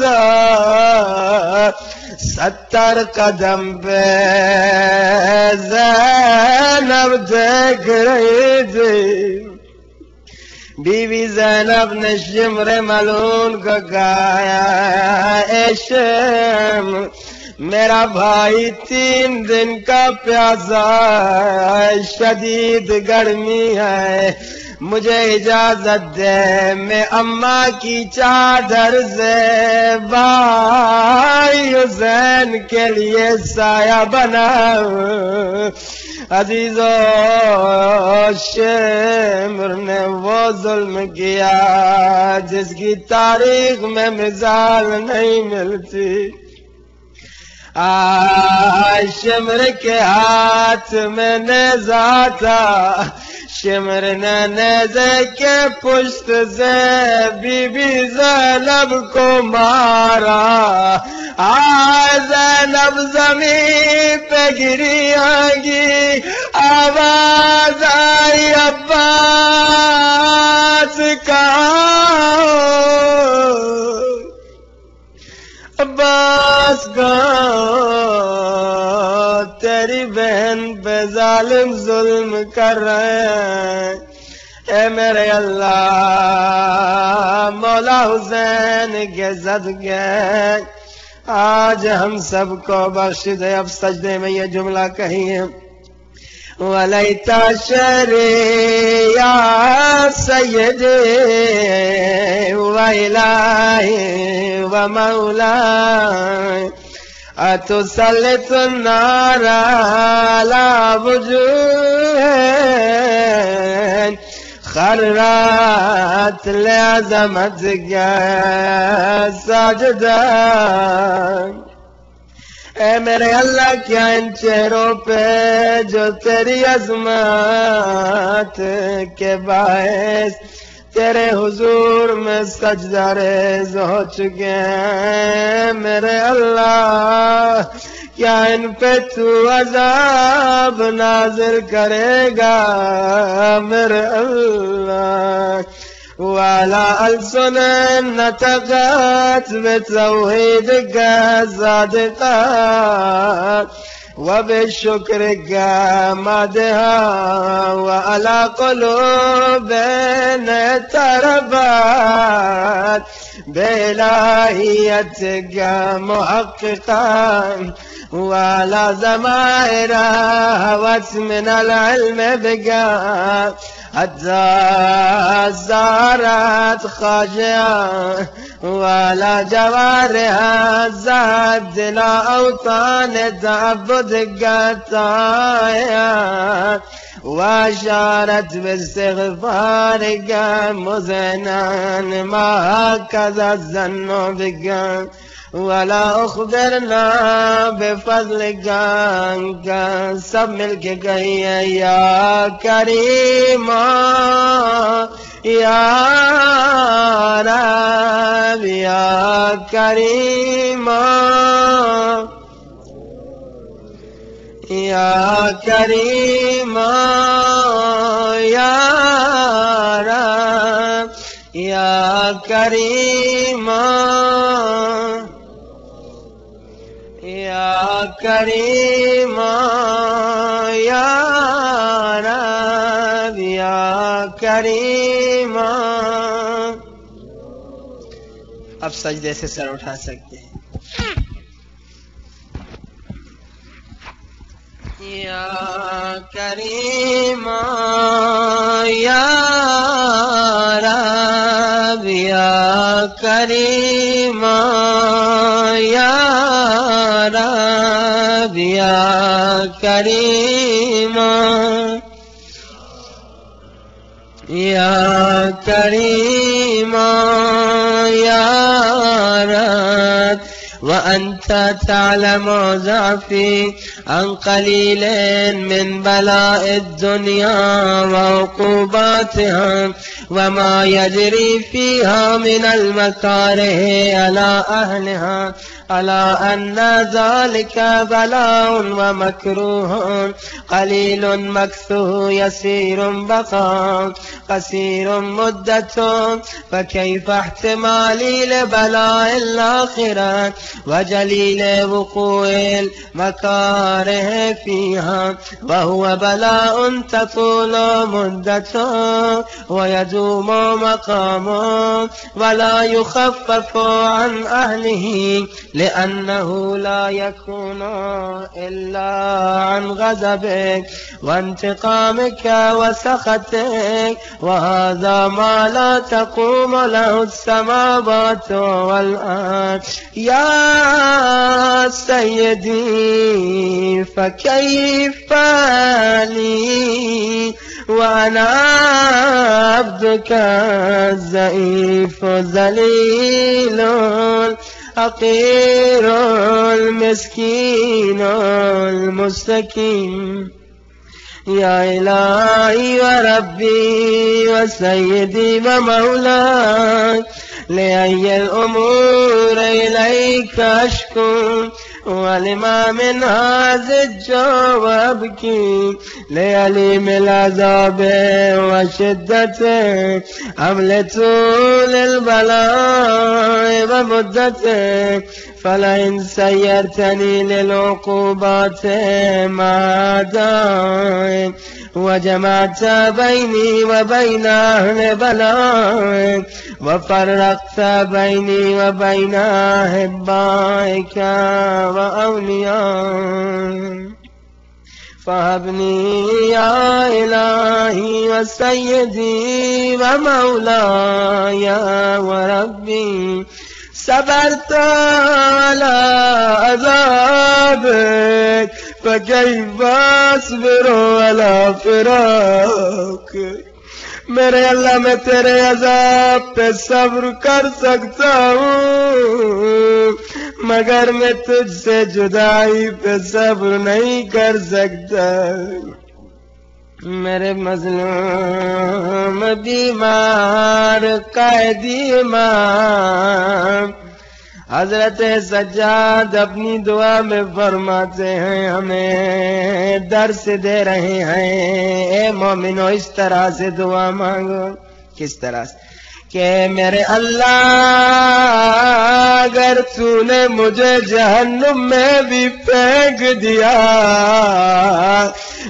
گزا ستر قدم پہ زینب دیکھ رہی تھی۔ بیوی زینب نے شمر ملون کو گایا اے شم، میرا بھائی تین دن کا پیاسا، شدید گرمی ہے۔ مجھے اجازت دے، میں اماں کی چادر سے بھائی حسین کے لیے سایہ بنا عزیزو شمر نے وہ ظلم کیا جس کی تاریخ میں مثال نہیں ملتی۔ آ شمر کے ہاتھ میں نے تھا شمرنا کے پشت سے بی بی زینب کو مارا۔ زینب زمین پہ گری آگی آواز آئی عباس کا۔ عباس گاؤں ظالم ظلم کر رہے ہیں۔ اے میرے اللہ، مولا حسین کے زد گئے آج ہم سب کو بخش دے اب سجدے میں یہ جملہ کہیں۔ ولیتا شری یا سید، و و مولا اتسلط النار على وجوه خرات لعظمتك ساجدہ۔ اے میرے اللہ، کیا ان چہروں پہ جو تیری عظمت کے باعث तेरे हुजूर में सजदा रेज हो चुके हैं मेरे अल्लाह क्या इन पे तू अजाब नाजिल करेगा मेरे अल्लाह वाला अलसन नतगत بتوحيدك صادقا وبشكرك مادها وعلى قلوب تربت بإلهيتك محققا وعلى زمائر هوت من العلم بقى. حتى زارت خاشعة ولا جوارها زاد لا أوطان تعبد قطايا. وأشارت باستغفارك مزنا ما هكذا الظن بك والا اخبرنا بفضل گان کا سب مل کے کہیں یا کریم یا رب، یا کریم یا کریم، یا رب، یا کریم۔ کریم یا رب یا کریم اب سجدے سے سر اٹھا سکتے ہیں۔ یا کریم یا رب یا کریم كريما يا كريما يا رب وأنت تعلم ضعفي عن قليل من بلاء الدنيا وعقوباتها وما يجري فيها من المكاره على أهلها. على أن ذلك بلاء ومكروه قليل مكثه يسير بقى قصير مدة فكيف احتمالي لبلاء الآخرة؟ وجليل وقوع المكاره فيها وهو بلاء تطول مدته ويدوم مقامه ولا يخفف عن أهله لأنه لا يكون إلا عن غضبك وانتقامك وسخطك وهذا ما لا تقوم له السماوات والأرض. يا سيدي فكيف لي؟ وأنا عبدك الزئيف ذليل حقير المسكين المستكين يا إلهي وربي وسيدي ومولاي لأي الأمور إليك أشكو ولما من هذا الجو أبكي ليليم العذاب وشدته أم طول البلاء ومدته فلئن سيرتني للعقوبات ما دائم وجمعت بيني وبين أهل بلائك وفرقت بيني وبين أحبائك وأوليائك فهبني يا إلهي وسيدي ومولاي وربي صبرت على عذابك فكيف أصبر على فراقك میرے اللہ، میں تیرے عذاب پہ صبر کر سکتا ہوں، مگر میں تجھ سے جدائی پہ صبر نہیں کر سکتا۔ میرے مظلوم بیمار قیدی ماں حضرت سجاد اپنی دعا میں فرماتے ہیں، ہمیں درس دے رہے ہیں۔ اے مومنو، اس طرح سے دعا مانگو۔ کس طرح سے؟ کہ میرے اللہ، اگر تو نے مجھے جہنم میں بھی پھینک دیا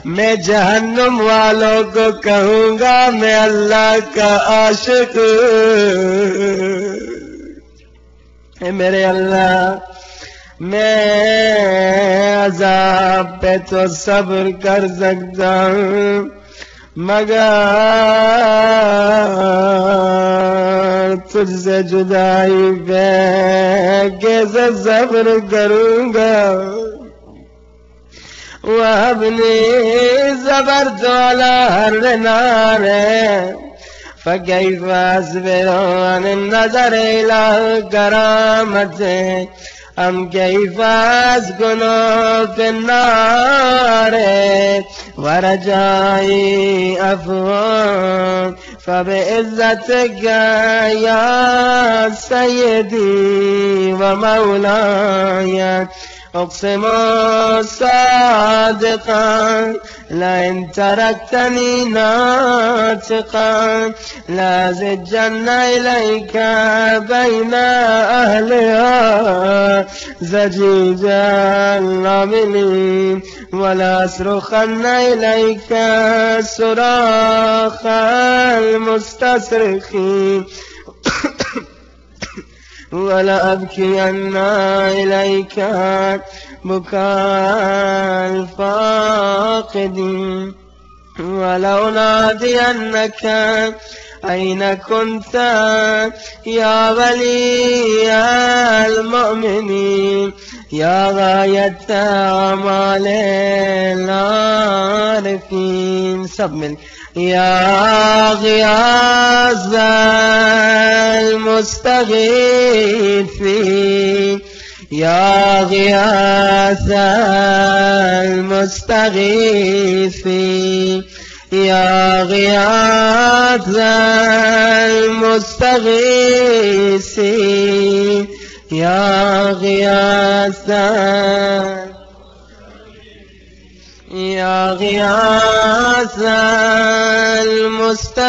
میں جہنم والوں کو کہوں گا میں اللہ کا عاشق میرے اللہ، میں عذاب پہ تو صبر کر سکتا ہوں، مگر تجھ سے جدائی پہ کیسے صبر کروں گا۔ اپنی زبر والا ہر نار فكيف أصبر عن النظر إلى كرامته أم كيف أسكن في النار ورجائي أفوان فبعزتك يا سيدي ومولاي أقسم صادقا لئن تركتني ناطقا لأزجن إليك بين أهلها زجيجا العملين ولا أصرخن إليك صراخ المستصرخين ولا أبكين إليك بكاء الفاقدين ولو نادينك أين كنت يا ولي المؤمنين؟ يا غاية أعمال العارفين. سب يا غياث المستغيثين. يا غياث المستغيثين. يا غياث المستغيثين يا غياث يا غياث المستغيثين.